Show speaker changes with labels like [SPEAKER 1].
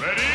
[SPEAKER 1] Ready?